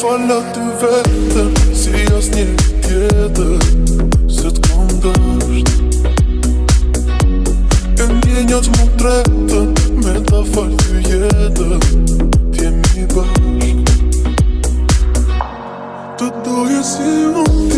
falë të vetën Si as një tjetër Se të kom dësht E një një të më tretën Me ta falë të jetën Të jemi bashk Të doje si unë